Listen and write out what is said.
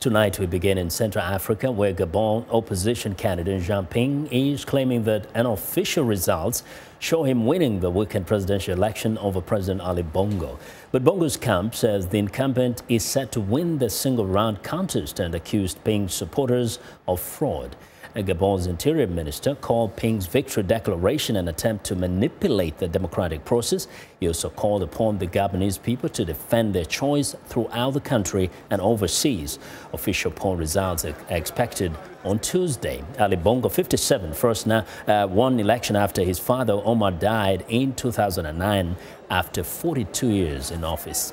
Tonight we begin in Central Africa where Gabon opposition candidate Jean Ping is claiming that unofficial results show him winning the weekend presidential election over President Ali Bongo. But Bongo's camp says the incumbent is set to win the single round contest and accused Ping's supporters of fraud. Gabon's interior minister called Ping's victory declaration an attempt to manipulate the democratic process. He also called upon the Gabonese people to defend their choice throughout the country and overseas. Official poll results are expected on Tuesday. Ali Bongo, 57, first now uh, won election after his father Omar died in 2009 after 42 years in office.